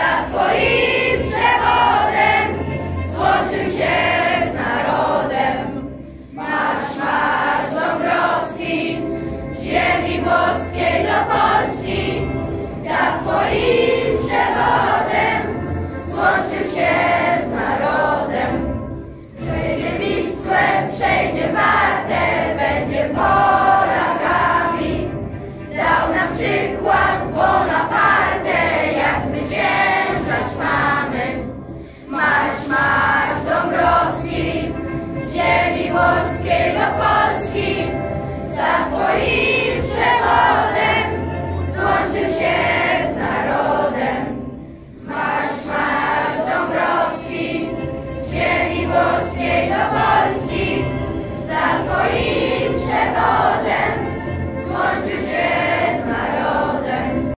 Za twoim przewodem złączył się z narodem. Marsz, marsz Dąbrowski, z ziemi włoskiej do Polski.